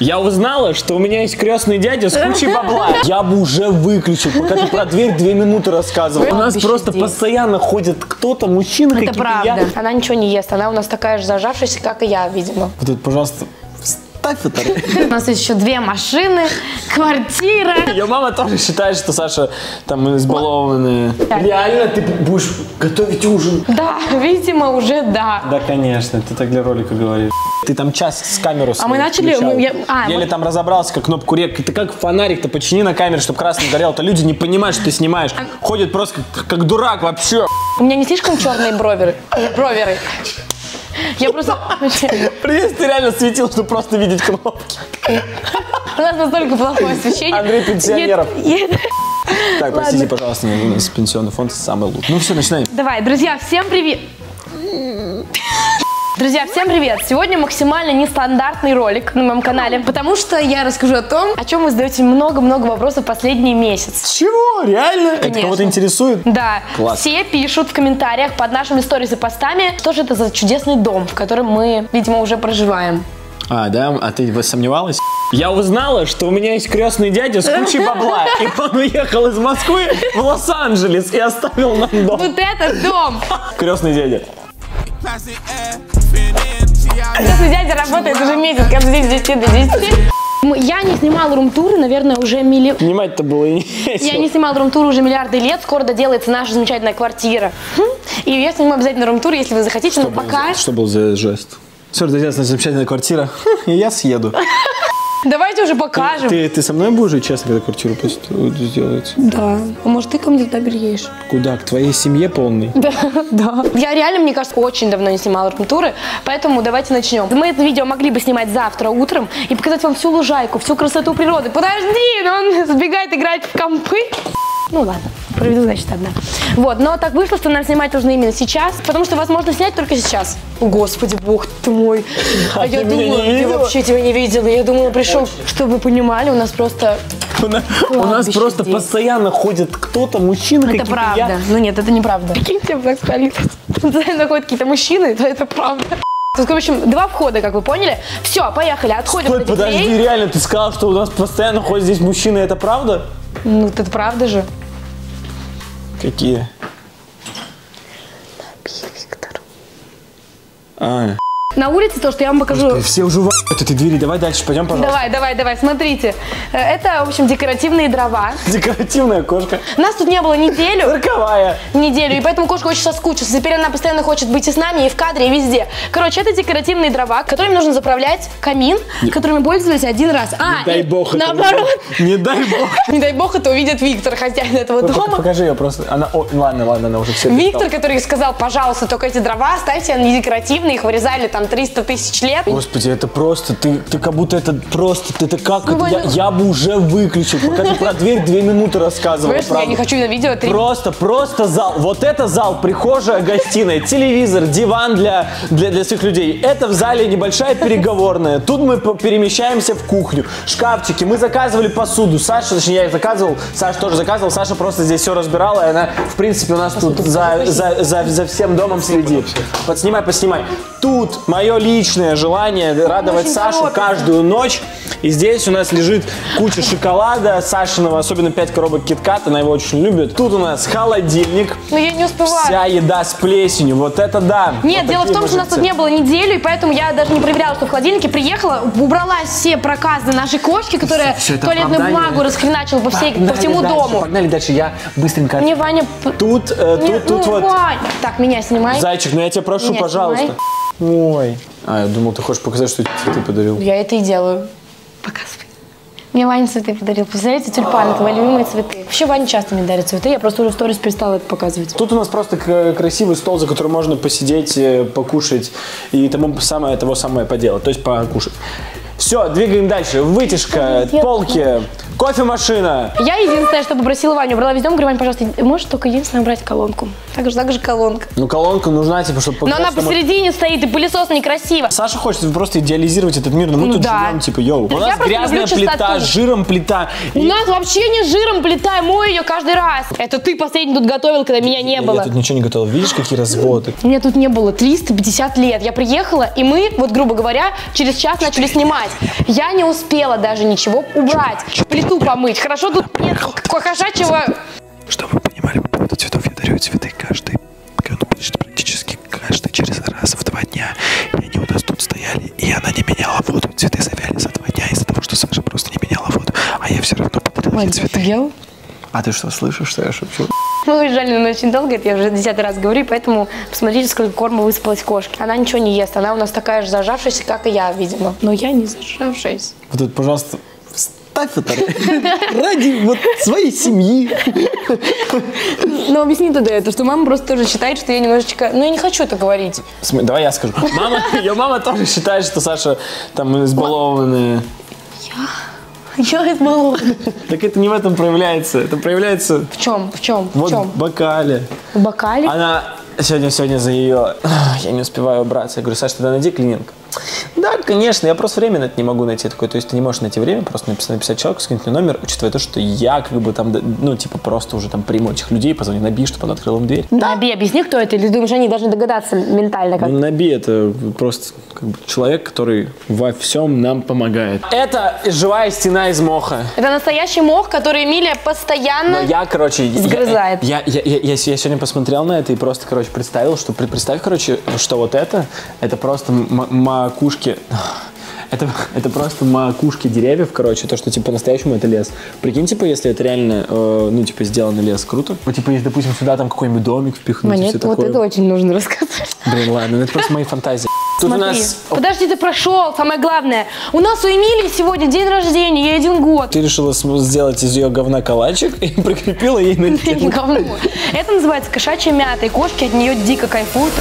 Я узнала, что у меня есть крестный дядя с кучей бабла. Я бы уже выключил, пока ты про дверь две минуты рассказывал. У нас просто здесь. постоянно ходит кто-то, мужчина Это какие-то. правда. я- Она ничего не ест. Она у нас такая же зажавшаяся, как и я, видимо. Вот это, пожалуйста, вставь это. У нас есть еще две машины, квартира. Ее мама тоже считает, что Саша там избалованная. Реально ты будешь готовить ужин? Да, видимо, уже да. Да, конечно, ты так для ролика говоришь. Ты там час с камеру А мы начали- мы- я- а, Еле мы- там разобрался, как кнопку рек. Ты как фонарик-то почини на камере, чтобы красный горел. То люди не понимают, что ты снимаешь. А Ходят просто как, как дурак вообще. У меня не слишком черные броверы. Броверы. Я просто... Придется ты реально светил, чтобы просто видеть кнопки. У нас настолько плохое освещение. Андрей пенсионеров. Так, простите, пожалуйста, пенсионный фонд самый лучший. Ну все, начинаем. Давай, друзья, всем привет! Друзья, всем привет! Сегодня максимально нестандартный ролик на моем канале, потому что я расскажу о том, о чем вы задаете много-много вопросов последний месяц. Чего? Реально? Это Конечно. кого-то интересует? Да, Класс. все пишут в комментариях под нашими сторис и постами, что же это за чудесный дом, в котором мы, видимо, уже проживаем. А, да? А ты сомневалась? Я узнала, что у меня есть крестный дядя с кучей бабла. И он уехал из Москвы в Лос-Анджелес и оставил нам дом. Вот этот дом! Крестный дядя. Крестный дядя работает уже месяц, каждый день с 10 до 10. Мы- Я не снимала рум-туры, наверное, уже милли... Снимать-то было и Я не снимала рум-тур уже миллиарды лет, скоро доделается наша замечательная квартира. Хм. И я сниму обязательно рум-тур, если вы захотите, но пока... Что был за жест? Все, друзья, у нас замечательная квартира. И я съеду. Давайте уже покажем. Ты, ты со мной будешь жить честно, когда квартиру сделается? Да. А может, ты ко мне туда переедешь? Куда? К твоей семье полной? Да, да. Я реально, мне кажется, очень давно не снимала рум-туры, поэтому давайте начнем. Мы это видео могли бы снимать завтра утром и показать вам всю лужайку, всю красоту природы. Подожди, но он сбегает играть в компы. Ну ладно, проведу, значит, одна. Вот, но так вышло, что нам снимать нужно именно сейчас, потому что возможно снять только сейчас. О, Господи, бог ты мой. А я ты меня не думала, я вообще тебя не видела. Я думала, пришел, чтобы вы понимали, у нас просто... У нас, у нас Кладбище просто здесь. постоянно ходит кто-то, мужчина Это правда. я- Ну нет, это неправда. Прикиньте, спалилась. Постоянно ходят какие-то мужчины, то это правда. Тут, в общем, два входа, как вы поняли. Все, поехали, отходим Стой, от подожди, реально, ты сказал, что у нас постоянно ходят здесь мужчины, это правда? Ну, это правда же. Какие? Виктор. А, На улице то, что я вам покажу. все уже в***ют этой двери, давай дальше пойдем, пожалуйста. Давай, давай, давай, смотрите. Э, Это, в общем, декоративные дрова. Декоративная кошка. Нас тут не было неделю. Роковая. неделю, и поэтому кошка очень соскучилась. Теперь она постоянно хочет быть и с нами, и в кадре, и везде. Короче, это декоративные дрова, которыми нужно заправлять камин, которыми пользовались один раз. А, Не дай бог это наоборот. Не дай бог. Не дай бог это увидит Виктор, хозяин этого дома. Покажи ее просто. Она, ладно, ладно, она уже все. Виктор, который сказал, пожалуйста, только эти дрова оставьте, они не декоративные, их вырезали там 300 тысяч лет. Господи, это просто, ты, ты как будто это просто, ты это как, Ну, это, я, я бы уже выключил, пока ты про дверь две минуты рассказывал. Я не хочу на видео три... Просто, просто зал. Вот это зал, прихожая, гостиная, телевизор, диван для, для, для всех людей. Это в зале небольшая переговорная. Тут мы перемещаемся в кухню. Шкафчики. Мы заказывали посуду. Саша, точнее, я их заказывал. Саша тоже заказывал. Саша просто здесь все разбирала. И она, в принципе, у нас тут за, за, за, за всем домом следит. Подснимай, поснимай. Тут мое личное желание радовать очень Сашу торопится. каждую ночь. И здесь у нас лежит куча шоколада, Сашиного, особенно 5 коробок киткат, она его очень любит. Тут у нас холодильник, Но я не успеваю. вся еда с плесенью, вот это да. Нет, Вот дело в том, что нас тут не было неделю, и поэтому я даже не проверяла, что в холодильнике. Приехала, убрала все проказы нашей кошки, которая туалетную оправдание. бумагу расхреначила по, всей, по Погнали всему дальше, дому. Погнали дальше, я быстренько. Мне Ваня... Тут, э, тут, Не, тут ну, вот. Вань. Так, меня снимай. Зайчик, ну я тебя прошу, Меня пожалуйста. Ой. А, я думал, ты хочешь показать, что тебе цветы подарил. Я это и делаю. Показывай. Мне Ваня цветы подарил. Представляете, тюльпаны, это мои любимые цветы. Вообще Ваня часто мне дарит цветы, я просто уже в сторис перестала это показывать. Тут у нас просто красивый стол, за которым можно посидеть, э, покушать и тому самое, того самое поделать, то есть покушать. Все, двигаем дальше. Вытяжка, полки, Кофемашина. Я единственное, что попросила Ваню, брала весь дом, говорю, Вань, пожалуйста, можешь только единственное убрать колонку. Так же, так же колонка. Ну, колонка нужна, типа, чтобы... Но она посередине стоит, и пылесос некрасиво. Саша хочет просто идеализировать этот мир, но мы Ну тут да. живем, типа, йоу. У нас грязная плита, жиром плита. У И- нас вообще не жиром плита, я мою ее каждый раз. Это ты последний тут готовил, когда меня не Я- было. Я тут ничего не готовил. Видишь, какие разводы? Меня тут не было 350 лет. Я приехала, и мы, вот грубо говоря, через час начали снимать. Я не успела даже ничего убрать, плиту помыть. Хорошо, тут нет кошачьего... Чтобы вы понимали, по поводу цветов я дарю цветы каждый, ну, практически каждый через раз в два дня. И они у нас тут стояли, и она не меняла воду. Цветы завяли за два дня из-за того, что Саша просто не меняла воду. А я все равно подарил ей цветы. офигел? А ты что, слышишь, что я шепчу? Мы уезжали на очень долго, это я уже десятый раз говорю, поэтому посмотрите, сколько корма высыпалось кошке. Она ничего не ест, она у нас такая же зажавшаяся, как и я, видимо. Но я не зажавшаяся. Вот тут, пожалуйста, вставь это ради вот своей семьи. Но объясни тогда это, что мама просто тоже считает, что я немножечко... Ну, я не хочу это говорить. Давай я скажу. Мама, ее мама тоже считает, что Саша там избалованная. Я избалована. Так это не в этом проявляется. Это проявляется В чем? В чем? В вот чем? в бокале. В бокале? Она сегодня, сегодня за ее... Я не успеваю убраться. Я говорю, Саша, тогда найди клининг. Да, конечно, я просто время на это не могу найти. Такой, то есть ты не можешь найти время, просто написать, написать человеку, скинуть мне номер, учитывая то, что я как бы там, ну, типа, просто уже там приму этих людей, позвони Наби, чтобы он открыл им дверь. Наби, объясни, кто это, или думаешь, они должны догадаться ментально как? Ну, Наби это просто как бы, человек, который во всем нам помогает. Это живая стена из моха. Это настоящий мох, который Эмилия постоянно... Но я, короче, я- Сгрызает. Я, я, я, я, я сегодня посмотрел на это и просто, короче, представил, что пред- представь, короче, что вот это, это просто макушки. Это, это просто макушки деревьев, короче, то, что, типа, по-настоящему это лес. Прикинь, типа, если это реально, э, ну, типа, сделанный лес, круто. Вот, типа, если, допустим, сюда там какой-нибудь домик впихнуть и Мне все вот такое. это очень нужно рассказать. Блин, ладно, ну, это просто мои фантазии. Тут у Смотри, нас... подожди, ты прошел, самое главное. У нас у Эмилии сегодня день рождения, ей один год. Ты решила сделать из ее говна калачик и прикрепила ей на. Это называется кошачья мята, и кошки от нее дико кайфуют.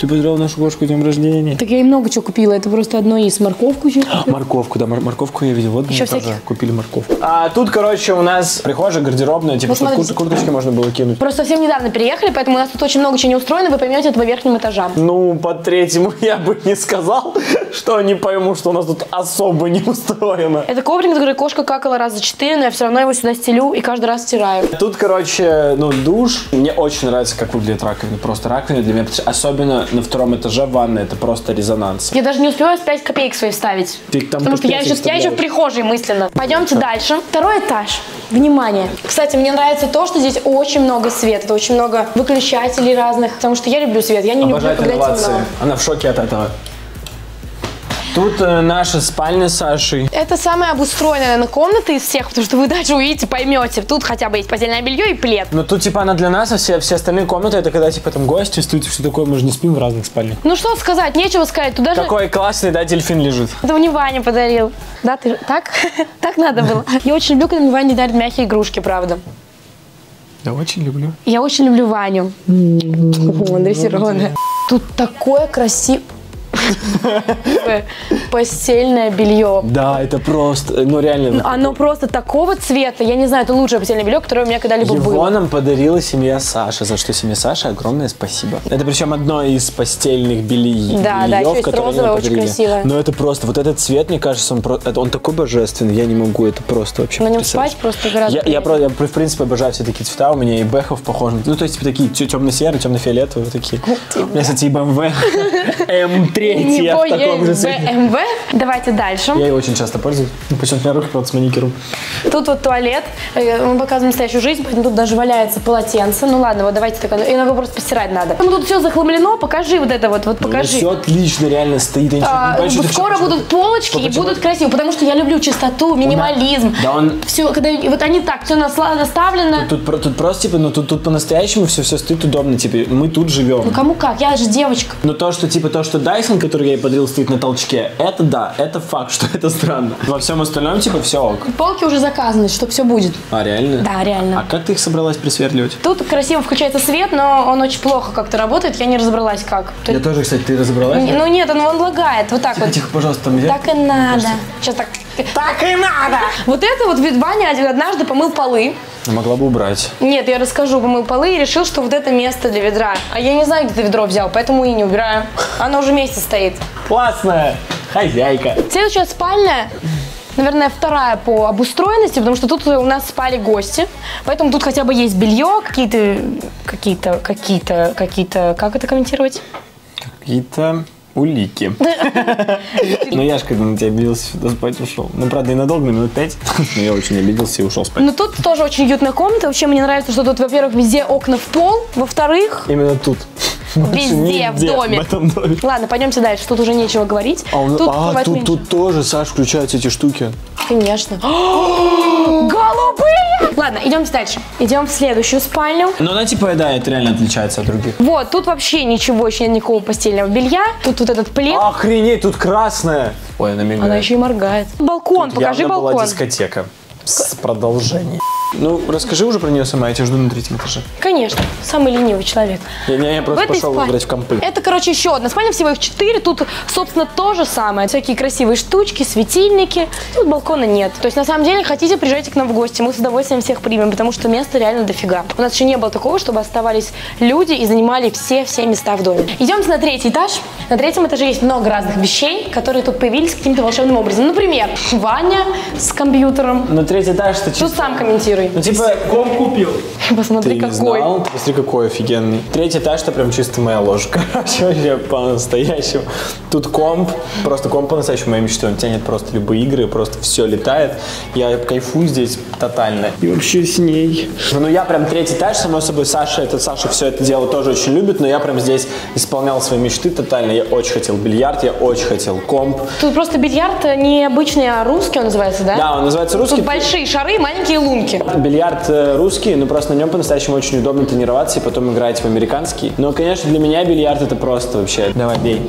Ты поздравил нашу кошку с днем рождения. Так я ей много чего купила, это просто одно из. Морковку еще. Морковку, да, мор- морковку я видел. Вот Еще мы тоже купили морковку. А тут, короче, у нас прихожая, гардеробная, типа, Вот кур- курточки можно было кинуть. Просто совсем недавно переехали, поэтому у нас тут очень много чего не устроено, вы поймете это по верхним этажам. Ну, по третьему я бы не сказал, что они поймут, что у нас тут особо не устроено. Это коврик, который кошка какала раз за четыре, но я все равно его сюда стелю и каждый раз стираю. Тут, короче, ну, душ. Мне очень нравится, как выглядит раковина. Просто раковина для меня, особенно на втором этаже ванны, это просто резонанс. Я даже не успеваю 5 копеек свои вставить. Ты там Потому что я еще, я еще в прихожей мысленно. Пойдемте дальше. Второй этаж. Внимание. Кстати, мне нравится то, что здесь очень много света, очень много выключателей разных. Потому что я люблю свет, я не Обожает люблю, когда инновации. темно. Она в шоке от этого. Тут э, наша спальня с Сашей. Это самая обустроенная, наверное, комната из всех, потому что вы дальше увидите, поймете. Тут хотя бы есть постельное белье и плед. Ну тут типа она для нас, а все, все остальные комнаты это когда типа там гости, студии, все такое, мы же не спим в разных спальнях. Ну что сказать, нечего сказать. Тут даже... Какой классный, да, дельфин лежит. Это мне Ваня подарил. Да, ты так? Так надо было. Я очень люблю, когда мне Ваня дарит мягкие игрушки, правда. Да, очень люблю. Я очень люблю Ваню. Дрессированная. Тут такое красивое постельное белье. Да, это просто, ну реально. Оно просто такого цвета. Я не знаю, это лучшее постельное белье, которое у меня когда-либо Его было. нам подарила семья Саши, за что семье Саши огромное спасибо. Это причем одно из постельных бельи. Да, да, еще есть розовое, очень красивое. Но это просто, вот этот цвет, мне кажется, он, он такой божественный, я не могу, это просто вообще На нем спать просто гораздо Я, я, я, в принципе, обожаю все такие цвета. У меня и Бэхов похож. Ну, то есть, типа, такие темно-серые, темно-фиолетовые вот такие. У меня, кстати, и BMW М3 У я в таком же. BMW. Давайте дальше. Я ее очень часто пользуюсь. Ну, Почему-то у меня руки, правда, с маникюром. Тут вот туалет. Э, Мы показываем настоящую жизнь, поэтому тут даже валяется полотенце. Ну ладно, вот давайте так. И его просто постирать надо. Ну тут все захламлено. Покажи вот это вот. Вот покажи. все отлично реально стоит. А, что это скоро будут полочки и Почему? будут красиво, потому что я люблю чистоту, минимализм. Да он- Все, когда вот они так, все наставлено. Тут, про- тут просто, типа, ну тут, тут по-настоящему все, все стоит удобно, типа, мы тут живем. Ну кому как, я же девочка. Но то, что, типа, то, что Dyson, который я ей подарил, стоит на толчке, это да, это факт, что это странно. Во всем остальном, типа, все ок. Полки уже заказаны, что все будет. А, реально? Да, реально. А как ты их собралась присверливать? Тут красиво включается свет, но он очень плохо как-то работает. Я не разобралась как. То есть- тоже, кстати, ты разобралась? Ну нет, он, он лагает. Вот так вот. Тихо, пожалуйста, там Так и надо. Сейчас так. Так и надо. Вот это вот вид Ваня однажды помыл полы. Могла бы убрать. Нет, я расскажу, помыл полы и решил, что вот это место для ведра. А я не знаю, где ты ведро взял, поэтому и не убираю. Оно уже вместе стоит. Классная хозяйка. Следующая спальня, наверное, вторая по обустроенности, потому что тут у нас спали гости. Поэтому тут хотя бы есть белье, какие-то, какие-то, какие-то, какие-то, как это комментировать? Какие-то улики. Ну я ж когда на тебя обиделся, сюда спать ушел. Ну, правда, ненадолго, на минут пять. Но я очень обиделся и ушел спать. Но тут тоже очень уютная комната. Вообще мне нравится, что тут, во-первых, везде окна в пол, во-вторых, Именно тут. Везде, в доме. В этом доме. Ладно, пойдемте дальше, тут уже нечего говорить. А, тут а, тут, тут тоже, Саш, включаются эти штуки. Конечно. Голубые! Ладно, идемте дальше. Идем в следующую спальню. Но она типа, да, это реально отличается от других. Вот, тут вообще ничего еще нет никакого постельного белья. Тут вот этот плед. Охренеть, тут красная. Ой, она мигает. Она еще и моргает. Балкон, покажи Явно была балкон. дискотека. С продолжением. Ну, расскажи уже про нее сама, я тебя жду на третьем этаже. Конечно, самый ленивый человек. Я, я, я просто пошел спальне- играть в компы. Это, короче, еще одна спальня, всего их четыре. Тут, собственно, то же самое. Всякие красивые штучки, светильники. Тут балкона нет. То есть, на самом деле, хотите, приезжайте к нам в гости. Мы с удовольствием всех примем, потому что места реально дофига. У нас еще не было такого, чтобы оставались люди и занимали все-все места в доме. Идемте на третий этаж. На третьем этаже есть много разных вещей, которые тут появились каким-то волшебным образом. Например, Ваня с компьютером. Третий этаж ты Тут чисто... сам комментируй. Ну, типа, ком купил. Посмотри, Ты не какой. знал? Посмотри, какой офигенный. Третий этаж, это прям чисто моя ложка. Вообще по-настоящему. Тут комп, просто комп по-настоящему моя мечта. Он тянет просто любые игры, просто все летает. Я кайфую здесь тотально. И вообще с ней. Ну, я прям третий этаж, само собой, Саша, этот Саша все это дело тоже очень любит, но я прям здесь исполнял свои мечты тотально. Я очень хотел бильярд, я очень хотел комп. Тут просто бильярд не обычный, а русский он называется, да? Да, он называется русский. Тут большие шары, маленькие лунки. Бильярд э, русский, но просто на нем по-настоящему очень удобно тренироваться и потом играть в американский. Но, конечно, для меня бильярд это просто вообще. Давай, бей.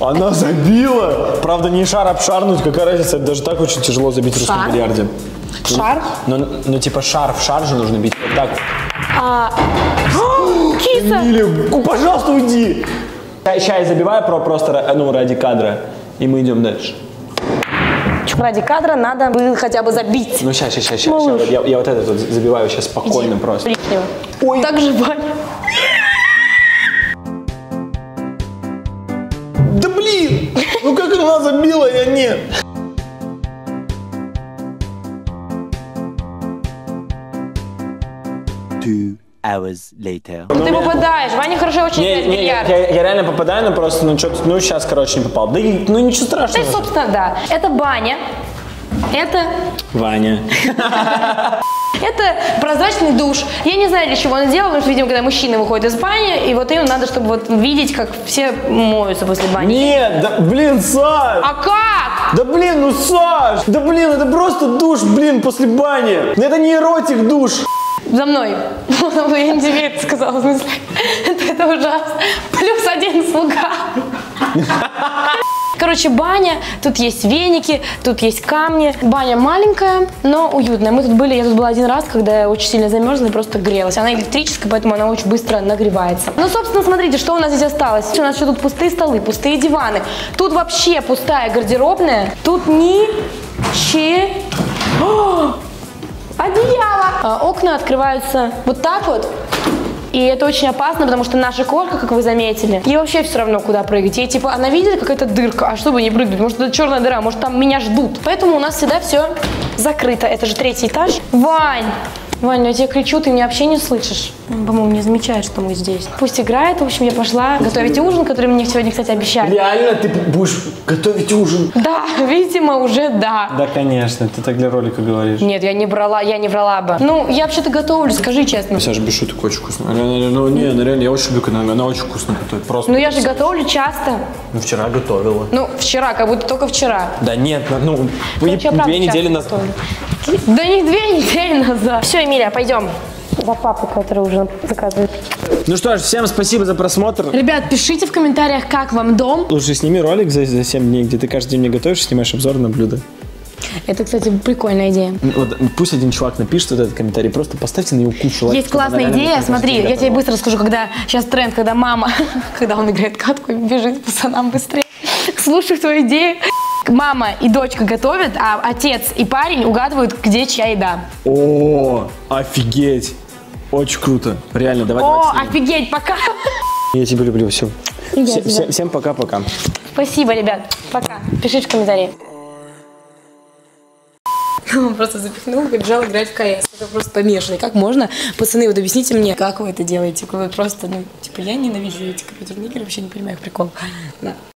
Она забила! Правда, не шар обшарнуть, какая разница, это даже так очень тяжело забить в русском Шар? бильярде. Шар. Ну, ну, типа шар в шар же нужно бить вот так. А... Киса! Или, ку- пожалуйста, уйди! Сейчас я забиваю про, просто ра- ну, ради кадра, и мы идем дальше. Чё, Ради кадра надо было хотя бы забить. Ну, сейчас, сейчас, сейчас. Малыш. Я, я вот это вот забиваю сейчас спокойно просто. Лишнего. Ой. Так же, Ваня. Она забила, я нет? Two hours later. Ну ты попадаешь. Ваня хорошо очень Не, играет не, я, я- я реально попадаю, но просто, ну, что ну, сейчас, короче, не попал. Да ну, ничего страшного. есть, собственно, да. Это баня. Это, Ваня. это прозрачный душ. Я не знаю, для чего он сделал, потому что, видимо, когда мужчина выходит из бани, и вот им надо, чтобы вот видеть, как все моются после бани. Нет, да, блин, Саш! А как? Да блин, ну Саш! Да блин, это просто душ, блин, после бани. Ну, Это не эротик душ. За мной. Я не тебе это сказала, в смысле. Это, это ужасно. Плюс один слуга. Короче, баня, тут есть веники, тут есть камни. Баня маленькая, но уютная. Мы тут были, я тут была один раз, когда я очень сильно замерзла и просто грелась. Она электрическая, поэтому она очень быстро нагревается. Ну, собственно, смотрите, что у нас здесь осталось. У нас еще тут пустые столы, пустые диваны. Тут вообще пустая гардеробная. Тут ни че... Одеяло! А, окна открываются вот так вот. И это очень опасно, потому что наша кошка, как вы заметили, ей вообще все равно, куда прыгать. Ей типа, она видит какая-то дырка, а чтобы не прыгнуть? Может, это черная дыра, может, там меня ждут. Поэтому у нас всегда все закрыто. Это же третий этаж. Вань! Вань, ну я тебе кричу, ты меня вообще не слышишь. Он, по-моему, не замечает, что мы здесь. Пусть играет. В общем, я пошла готовить ужин, который мне сегодня, кстати, обещали. Реально ты будешь готовить ужин? Да, видимо, уже да. Да, конечно, ты так для ролика говоришь. Нет, я не брала, я не врала бы. Ну, я вообще-то готовлю, скажи честно. Саша, без шуток, очень вкусно. Ну, не, ну, реально, я очень люблю, когда она, она очень вкусно готовит. Просто. Ну, я же готовлю часто. Ну, вчера готовила. Ну, вчера, как будто только вчера. Да нет, ну, вы правда две недели назад. Готовлю. Да не две недели назад. Все, Эмилия, пойдем. За папой, который уже заказывает. Ну что ж, всем спасибо за просмотр. Ребят, пишите в комментариях, как вам дом. Лучше сними ролик за, за 7 дней, где ты каждый день мне готовишь, снимаешь обзор на блюдо. Это, кстати, прикольная идея. Вот, пусть один чувак напишет вот этот комментарий, просто поставьте на него кучу лайков. Есть классная идея, смотри, я тебе быстро расскажу, когда сейчас тренд, когда мама, когда он играет катку, бежит пацанам быстрее. Слушай твою идею. Мама и дочка готовят, а отец и парень угадывают, где чья еда. О, офигеть. Очень круто. Реально, давай. О, давай офигеть, пока. Я тебя люблю, все. Я тебя. Всем пока-пока. Спасибо, ребят. Пока. Пишите в комментариях. Он просто запихнул, побежал играть в КС. Это просто помешанный. Как можно? Пацаны, вот объясните мне, как вы это делаете? Вы просто, ну, типа, я ненавижу эти компьютерные игры, вообще не понимаю их прикол. Да.